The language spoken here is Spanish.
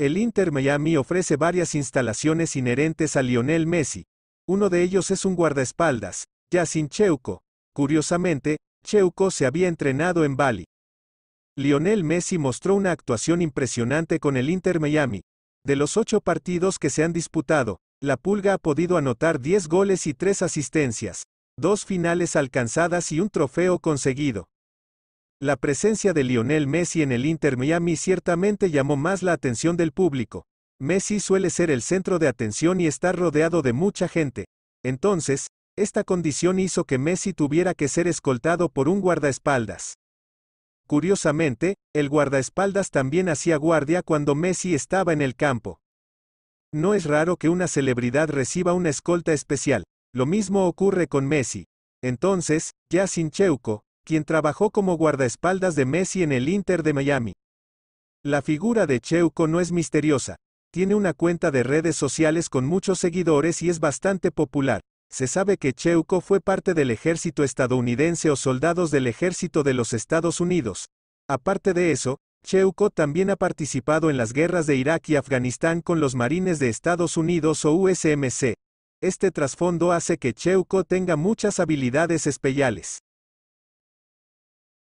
El Inter Miami ofrece varias instalaciones inherentes a Lionel Messi. Uno de ellos es un guardaespaldas, Yacin Cheuco. Curiosamente, Cheuco se había entrenado en Bali. Lionel Messi mostró una actuación impresionante con el Inter Miami. De los ocho partidos que se han disputado, la Pulga ha podido anotar 10 goles y 3 asistencias, dos finales alcanzadas y un trofeo conseguido. La presencia de Lionel Messi en el Inter Miami ciertamente llamó más la atención del público. Messi suele ser el centro de atención y estar rodeado de mucha gente. Entonces, esta condición hizo que Messi tuviera que ser escoltado por un guardaespaldas. Curiosamente, el guardaespaldas también hacía guardia cuando Messi estaba en el campo. No es raro que una celebridad reciba una escolta especial. Lo mismo ocurre con Messi. Entonces, ya sin Cheuco, quien trabajó como guardaespaldas de Messi en el Inter de Miami. La figura de Cheuco no es misteriosa. Tiene una cuenta de redes sociales con muchos seguidores y es bastante popular. Se sabe que Cheuco fue parte del ejército estadounidense o soldados del ejército de los Estados Unidos. Aparte de eso, Cheuco también ha participado en las guerras de Irak y Afganistán con los marines de Estados Unidos o USMC. Este trasfondo hace que Cheuco tenga muchas habilidades especiales.